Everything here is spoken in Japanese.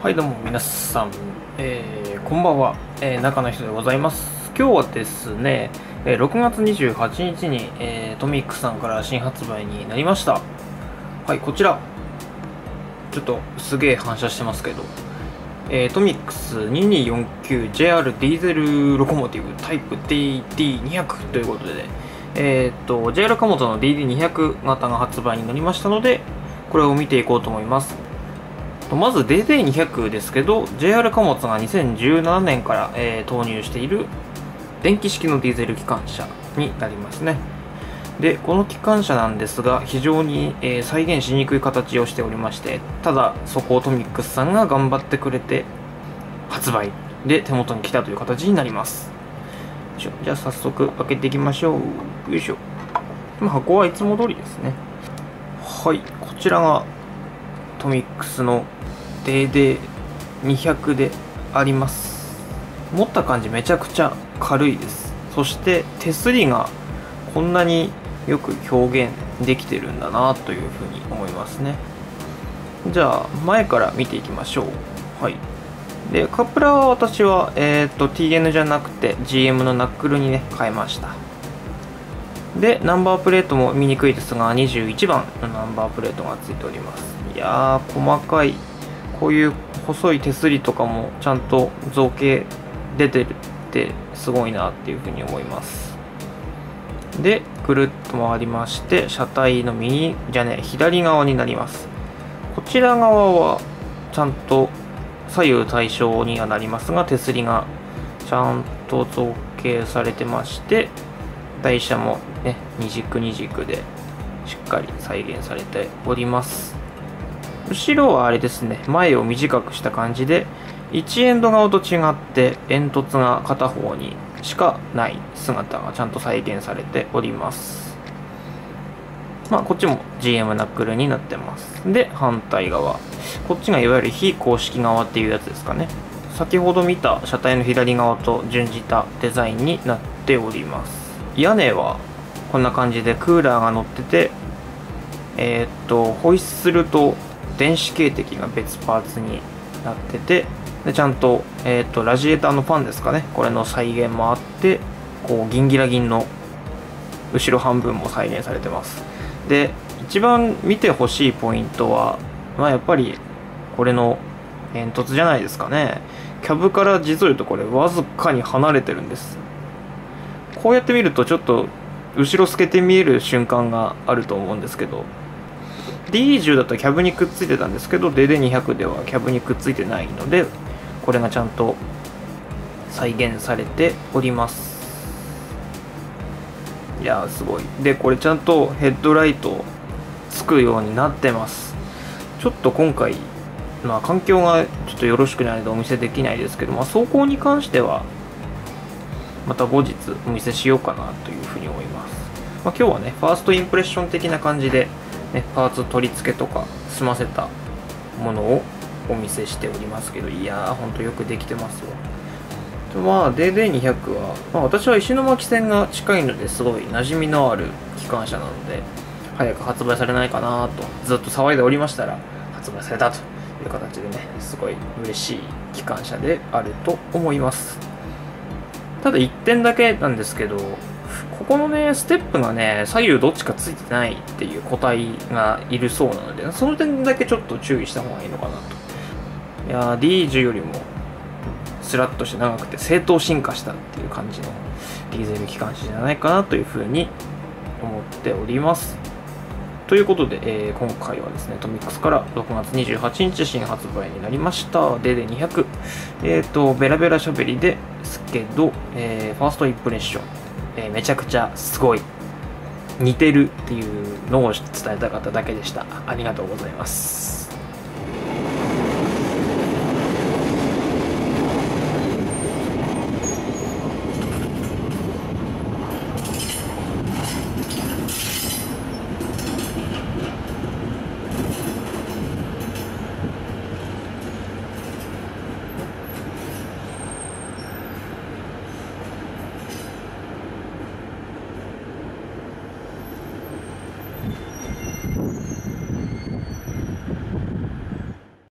はいどうも皆さん、えー、こんばんは、えー、中の人でございます。今日はですね、えー、6月28日に、えー、トミックさんから新発売になりました。はいこちら。ちょっとすげえ反射してますけど、えー、トミックス 2249JR ディーゼルロコモティブタイプ DD200 ということで、えー、っと JR 貨物の DD200 型が発売になりましたのでこれを見ていこうと思います。まず DD200 ですけど JR 貨物が2017年から、えー、投入している電気式のディーゼル機関車になりますね。でこの機関車なんですが非常に、えー、再現しにくい形をしておりましてただそこをトミックスさんが頑張ってくれて発売。で手元に来たという形になります。じゃあ早速開けていきましょう。よいしょ。箱はいつも通りですね。はい。こちらがトミックスのデーデー200であります。持った感じめちゃくちゃ軽いです。そして手すりがこんなによく表現できてるんだなというふうに思いますね。じゃあ前から見ていきましょう。はい。でカプラーは私は、えー、と TN じゃなくて GM のナックルにね変えました。でナンバープレートも見にくいですが21番のナンバープレートがついております。いやー細かいこういう細い手すりとかもちゃんと造形出てるってすごいなっていうふうに思います。でぐるっと回りまして車体の右じゃね左側になります。こちら側はちゃんと左右対称にはなりますが手すりがちゃんと造形されてまして台車もね二軸二軸でしっかり再現されております。後ろはあれですね前を短くした感じで1エンド側と違って煙突が片方にしかない姿がちゃんと再現されております。まあこっちも GM ナックルになってます。で反対側。こっちがいわゆる非公式側っていうやつですかね。先ほど見た車体の左側と準じたデザインになっております。屋根はこんな感じでクーラーが乗っててえー、っとホイッスルと電子警笛が別パーツになっててでちゃんと,、えーと、ラジエーターのファンですかね。これの再現もあってこうギンギラギンの後ろ半分も再現されてます。で一番見てほしいポイントは、まあ、やっぱりこれの煙突じゃないですかね。キャブから実を言うとこれわずかに離れてるんです。こうやって見るとちょっと後ろ透けて見える瞬間があると思うんですけど D10 だとキャブにくっついてたんですけど DD200 ではキャブにくっついてないのでこれがちゃんと再現されております。いやすごい。でこれちゃんとヘッドライトつくようになってます。ちょっと今回まあ環境がちょっとよろしくないのでお見せできないですけど、まあ、走行に関してはまた後日お見せしようかなというふうに思います、まあ、今日はねファーストインプレッション的な感じでね、パーツ取り付けとか済ませたものをお見せしておりますけどいやーほんとよくできてますわまあ DD200 は、まあ、私は石巻線が近いのですごい馴染みのある機関車なので早く発売されないかなとずっと騒いでおりましたら発売されたという形でねすごい嬉しい機関車であると思います。ただ1点だけなんですけどここのね、ステップがね、左右どっちかついてないっていう個体がいるそうなので、その点だけちょっと注意した方がいいのかなと。いやー、D10 よりも、スラッとして長くて正当進化したっていう感じのディーゼル機関車じゃないかなというふうに思っております。ということで、えー、今回はですね、トミックスから6月28日新発売になりました、デデ200。えっ、ー、と、ベラベラ喋りですけど、えー、ファーストインプレッション。えー、めちゃくちゃすごい似てるっていうのを伝えたかっただけでしたありがとうございます